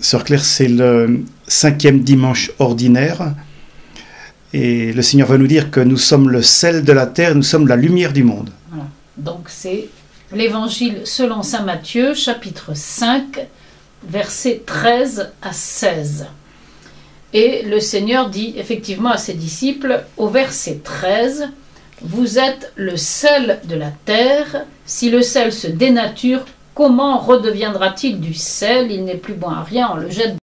Sœur Claire, c'est le cinquième dimanche ordinaire. Et le Seigneur va nous dire que nous sommes le sel de la terre, nous sommes la lumière du monde. Donc c'est l'évangile selon saint Matthieu, chapitre 5, versets 13 à 16. Et le Seigneur dit effectivement à ses disciples, au verset 13, Vous êtes le sel de la terre, si le sel se dénature, comment redeviendra-t-il du sel? Il n'est plus bon à rien, on le jette